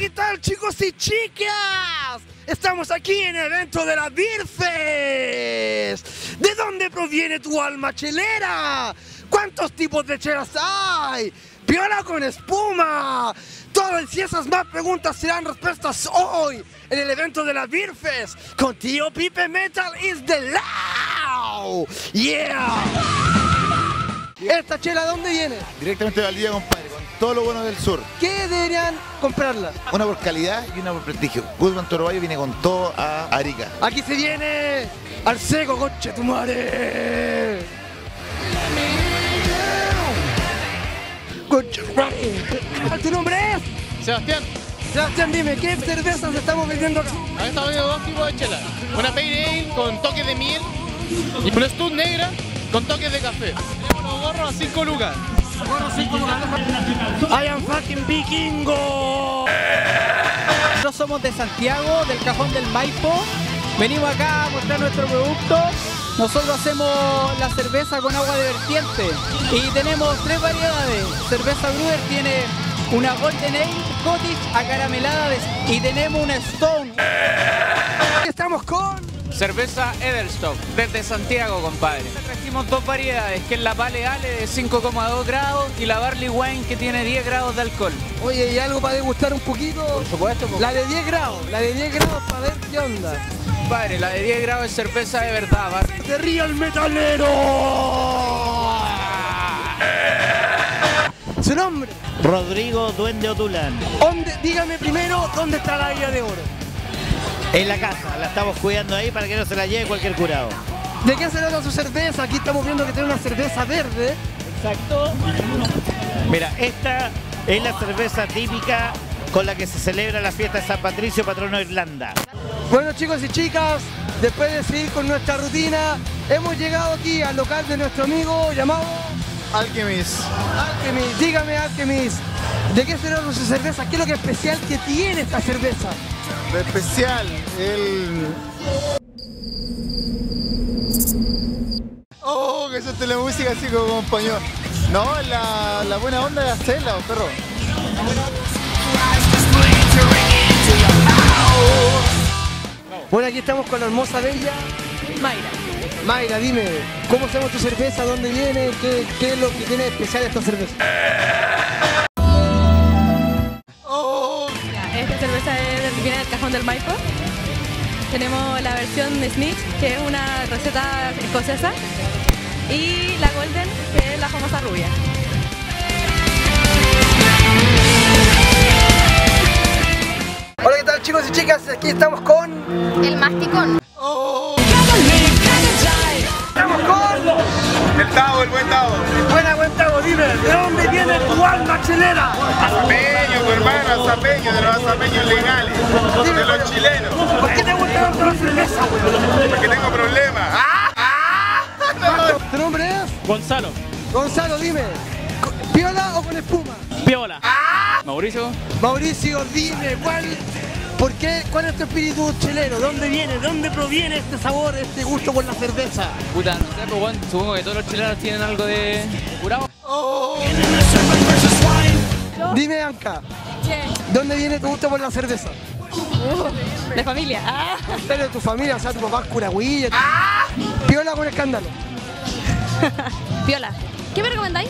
¿qué tal chicos y chicas? Estamos aquí en el evento de la Birfes. ¿De dónde proviene tu alma chelera? ¿Cuántos tipos de chelas hay? Piola con espuma. Todas y esas más preguntas serán respuestas hoy en el evento de la Birfes con Tío Pipe Metal is the Loud. Yeah. ¿Esta chela dónde viene? Directamente de Valdivia, compadre, todo lo bueno del sur. ¿Qué deberían comprarla? Una por calidad y una por prestigio. Guzmán Torobayo viene con todo a Arica. Aquí se viene al seco, coche tu madre. Conche tu madre. ¿Tu nombre es? Sebastián, Sebastián, dime, ¿qué cervezas estamos vendiendo acá? acá estamos viendo dos tipos de chela. Una Pale Ale con toques de miel y una Stud negra con toques de café. Tenemos los gorros a 5 lucas. I am fucking vikingo. Nosotros somos de Santiago, del Cajón del Maipo. Venimos acá a mostrar nuestro producto. Nosotros hacemos la cerveza con agua de vertiente y tenemos tres variedades. Cerveza Brewer tiene una Golden Ale, Cottage, acaramelada de- y tenemos una Stone. Estamos con Cerveza Edelstock, desde Santiago, compadre. Trajimos dos variedades, que es la Pale Ale de 5,2 grados y la Barley Wine que tiene 10 grados de alcohol. Oye, ¿y algo para degustar un poquito? Por supuesto, La de 10 grados, la de 10 grados para ver qué onda. compadre, la de 10 grados es cerveza de verdad, Barley. ¡De río el metalero! Su nombre. Rodrigo Duende Otulán. ¿Dónde- dígame primero dónde está la guía de oro. En la casa, la estamos cuidando ahí para que no se la lleve cualquier curado. ¿De qué se trata su cerveza? Aquí estamos viendo que tiene una cerveza verde. Exacto. Mira, esta es la cerveza típica con la que se celebra la fiesta de San Patricio, patrono de Irlanda. Bueno chicos y chicas, después de seguir con nuestra rutina, hemos llegado aquí al local de nuestro amigo llamado Alchemist. Alchemist. Dígame Alchemist, ¿de qué se trata su cerveza? ¿Qué es lo que especial que tiene esta cerveza? De especial, el. Oh, que eso es la música así como acompañó. No, la, la buena onda de hacerla, perro. Bueno, aquí estamos con la hermosa bella Mayra. Mayra, dime, ¿cómo hacemos tu cerveza? ¿Dónde viene? ¿Qué, qué es lo que tiene de especial esta cerveza? Ya, Esta cerveza es del- viene del cajón del Maipo. Tenemos la versión Snitch, que es una receta escocesa. Y la Golden, que es la famosa rubia. Hola, ¿qué tal chicos y chicas? Aquí estamos con... El masticón. Estamos con... El Tavo, el buen Tavo. ¿De dónde viene tu alma chelera? Azapeño, tu hermano, azapeño, de los azapeños legales. De los chilenos. ¿Por qué te gusta tanto la cerveza, weón? Porque tengo problemas. ¿Tu nombre es? Gonzalo, Gonzalo, dime, ¿con- ¿piola o con espuma? Piola. Mauricio, Mauricio, dime, ¿cuál, por qué, ¿cuál es tu espíritu chelero? ¿Dónde viene? ¿De dónde proviene este sabor, este gusto por la cerveza? puta, no sé, pues bueno, supongo que todos los chilenos tienen algo de curado. Dime, Anka, ¿dónde viene tu gusto por la cerveza? De familia. Ah. Pero de tu familia, o sea, tu papá es curagüilla. Piola con escándalo. Piola. ¿Qué me recomendáis?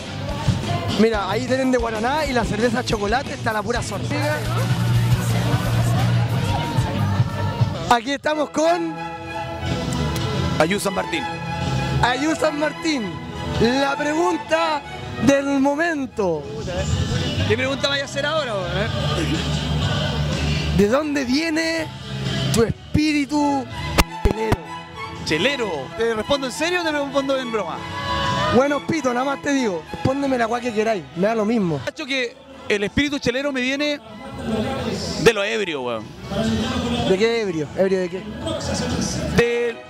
Mira, ahí tienen de guaraná y la cerveza chocolate está la pura zorra. Aquí estamos con Ayú San Martín. Ayú San Martín. La pregunta del momento. ¿Qué pregunta vaya a hacer ahora? ¿De dónde viene tu espíritu chelero? Chelero. ¿Te respondo en serio o te respondo en broma? Bueno, pito, nada más te digo. Póndeme la agua que queráis, me da lo mismo. Cacho que el espíritu chelero me viene de lo ebrio, weón. ¿De qué ebrio? ¿Ebrio de qué? De.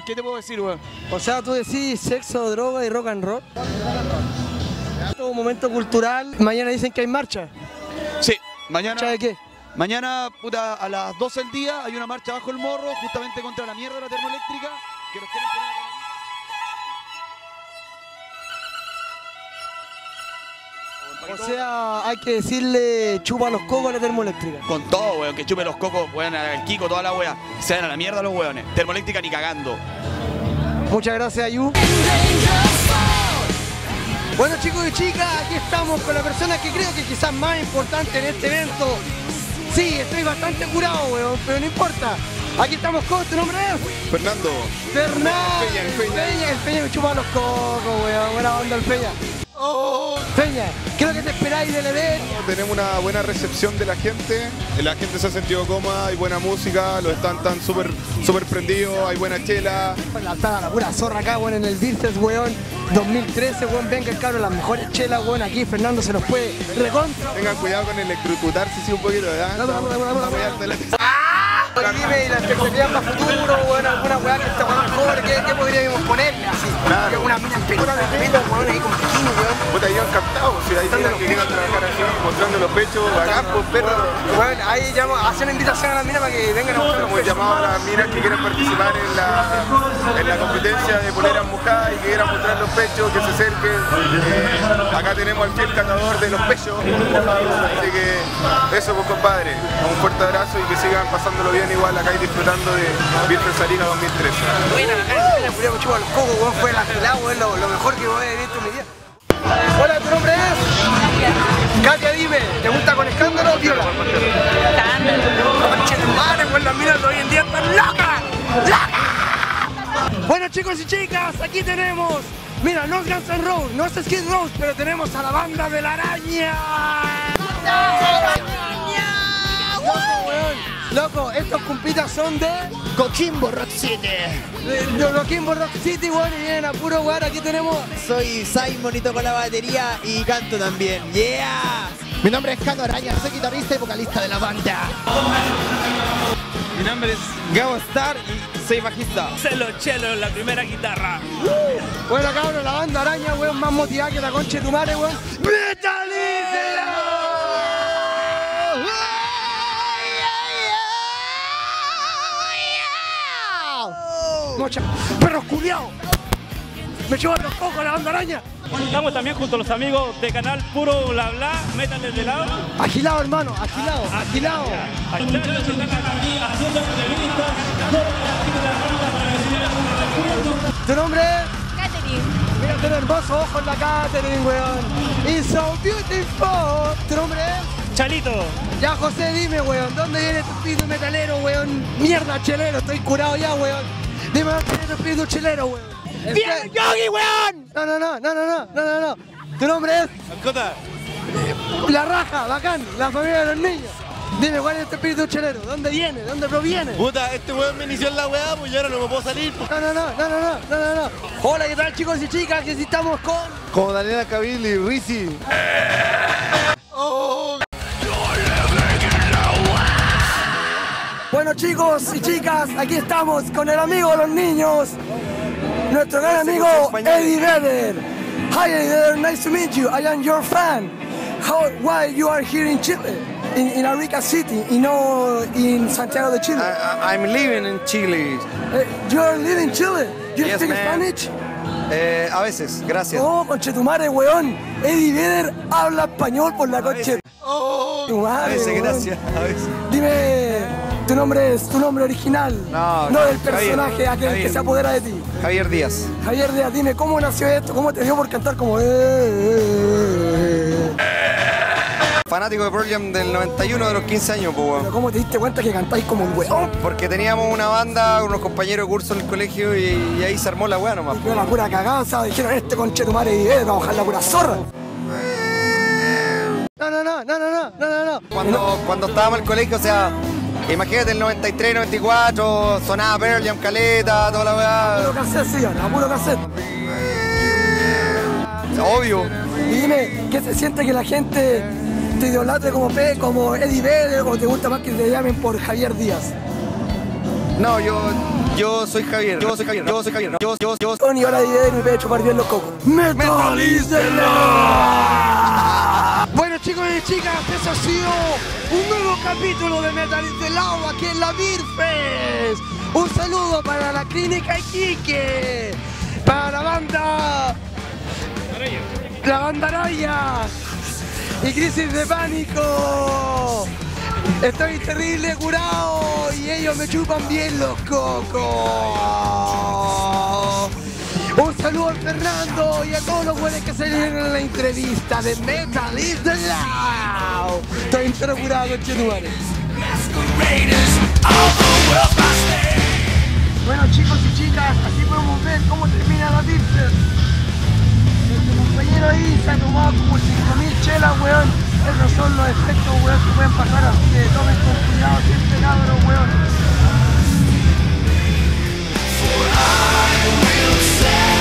Weón? ¿Qué te puedo decir, weón? O sea, tú decís sexo, droga y rock and roll. Todo momento cultural. Mañana dicen que hay marcha. Sí, mañana. ¿Marcha de qué? Mañana, puta, a las 12 del día hay una marcha bajo el morro, justamente contra la mierda de la termoeléctrica, que nos quieren poner O sea, hay que decirle chupa los cocos a la termoeléctrica. Con todo, weón, que chupe los cocos, weón, al Kiko, toda la wea. Se dan a la mierda los weones. Termoeléctrica ni cagando. Muchas gracias, Ayu. Bueno, chicos y chicas, aquí estamos con la persona que creo que quizás más importante en este evento. Sí, estoy bastante curado, weón, pero no importa. Aquí estamos con, ¿tu nombre es? Fernando. Fernando. Peña, el Peña. Peña, el Peña me chupa los cocos, weón. Buena onda el Peña. Peña, ¿qué es lo que te esperáis del evento? Tenemos una buena recepción de la gente. La gente se ha sentido cómoda, hay buena música, los están tan súper súper prendidos, hay buena chela. La, la, la pura zorra acá, weón, en el Dirces, weón. 2013, weón, venga, cabrón, las mejores chelas, weón, aquí Fernando se nos puede recontra. Tengan cuidado con electrocutarse sí, un poquito, ¿verdad? No, no, no, dime, y la expectativa para futuro, weón, alguna weá que este weón cobre, ¿qué, qué podríamos ponerle así? Claro. Una mina pelota de pelo, weón, ahí con bikini, weón. Puta, yo encantado, si ahí tienen que quieran trabajar así, mostrando los pechos, bacán, pues perro. Weón, ahí llamo, hacer una invitación a las minas para que vengan a los Hemos llamado a las minas que quieran participar en la, en la competencia de poleras mojadas y que quieran mostrar los pechos, que se acerquen. Eh, acá tenemos al fiel catador de los pechos así que eso pues compadre, un fuerte abrazo y que sigan pasándolo bien igual acá y disfrutando de Virgen Saliga 2013. Buena, acá los cocos, weón, fue la gelada, lo, lo mejor que voy a visto en mi vida. Hola, ¿tu nombre es? Katia, dime, ¿te gusta con escándalo o viola? Escándalo. Conche tu madre, weón, las minas de hoy en día están locas, locas. Bueno, chicos y chicas, aquí tenemos, mira, no es Guns N' Roses, no es Skid Rose, pero tenemos a la banda de la araña. Loco, estos cumpitas son de Coquimbo City. de Coquimbo Rock City, weón, y vienen a puro weón. Aquí tenemos Soy Simon y toco la batería y canto también. ¡Yeah! Mi nombre es Cano Araña, soy guitarrista y vocalista de la banda. Mi nombre es Gabo Star y soy bajista. Celo Chelo en la primera guitarra. Bueno, cabrón, la banda araña, weón, más motivada que la concha de tu madre, weón. Mocha, perros culiados. Me llevan los cojos la banda araña. Estamos también junto a los amigos de canal Puro Bla Bla, métanle de lado. Agilado, hermano, agilado, agilado. ¿Tu nombre es? Catherine. Mira, tiene hermosos ojos la Catherine, weón. It's so beautiful. ¿Tu nombre es? Chalito. Ya, José, dime, weón, ¿dónde viene tu espíritu metalero, weón? Mierda, chelero, estoy curado ya, weón. Dime, ¿dónde viene tu espíritu chelero, weón? ¡Bien, Yogi, weón! No, no, no, no, no, no, no, no, no. ¿Tu nombre es? Cota. La raja, bacán, la familia de los niños. Dime, ¿cuál es tu espíritu chelero? ¿Dónde viene? ¿Dónde proviene? Puta, este weón me inició en la weá, pues yo ahora no me puedo salir. No, no, no, no, no, no, no, no, no. Hola, ¿qué tal, chicos y chicas? Que si estamos con... Como Daniela Cabil y Rizzi. Bueno chicos y chicas, aquí estamos con el amigo de los niños, nuestro gran amigo Eddie Vedder. Hi Eddie Vedder, nice to meet you. I am your fan. How, why you are here in Chile, in, in Arica City, y no in Santiago de Chile? I'm living in Chile. Eh, you are living in Chile. You Yes, speak man. Spanish? Eh, a veces, gracias. Oh, conchetumare, weón. Eddie Vedder habla español por la conche. Oh, a veces, gracias. A veces. Dime, tu nombre es tu nombre original, no, no del personaje Javier, aquel que se apodera de ti. Javier Díaz. Javier Díaz, dime, ¿cómo nació esto? ¿Cómo te dio por cantar como... Eh, eh, eh? Fanático de Pearl del 91 de los 15 años, pues, weón. ¿Cómo te diste cuenta que cantáis como un weón? Porque teníamos una banda, unos compañeros de curso en el colegio y, ahí se armó la weá nomás. Y la pura cagaza, dijeron este conchetumare y eh, vamos a la pura zorra. No, no, no, no, no, no, no, no. Cuando, cuando estábamos en el colegio, o sea, imagínate el 93, 94, sonaba Pearl Jam, Caleta, toda la Puro weá. cassette, sí, a puro cassette. Obvio. Y dime, ¿qué se siente que la gente te idolatre como P, como Eddie Vedder, o te gusta más que te llamen por Javier Díaz? No, yo, yo soy Javier, yo soy Javier, yo soy Javier, yo, yo, yo. Tony, ahora Eddie Vedder me puede chupar bien los cocos. ¡Metalícenla! Chicos. y chicas, eso ha sido un nuevo capítulo de Metal Law aquí en la Virfes. Un saludo para la Clínica Iquique, para la banda... La banda Araya y Crisis de Pánico. Estoy terrible curado y ellos me chupan bien los cocos. Un saludo a Fernando y a todos los buenos que salieron en la entrevista de Metal is the Loud. Estoy entero curado, conchetumare. Bueno chicos y chicas, así podemos ver cómo termina la Virtus. Nuestro compañero ahí se ha tomado como 5.000 chelas, weón. Esos son los efectos, weón, que pueden pasar así que tomen con cuidado siempre, cabros, weón. I will say